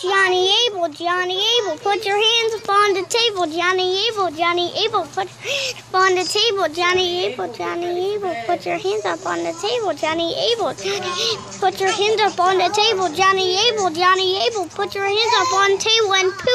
Johnny Abel, Johnny Abel, put your hands up on the table. Johnny Abel, Johnny Abel, put upon on the table. Johnny Abel, Johnny Abel, put your hands up on the table. Johnny Abel, put your hands up on the table. Johnny Abel, Johnny Abel, put your hands up on the table and.